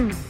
Mm.